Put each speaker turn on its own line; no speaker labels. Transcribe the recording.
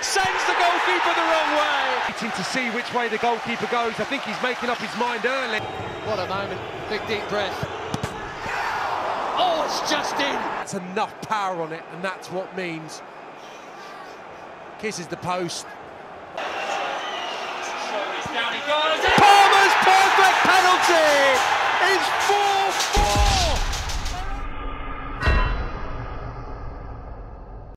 Sends the goalkeeper the wrong way.
Waiting to see which way the goalkeeper goes. I think he's making up his mind early.
What a moment. Big deep breath. Oh, it's just in.
That's enough power on it, and that's what means. Kisses the post.
Down he goes. Palmer's perfect penalty. It's